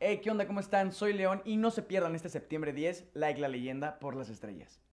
Hey, ¿qué onda? ¿Cómo están? Soy León y no se pierdan este septiembre 10, Like la leyenda por las estrellas.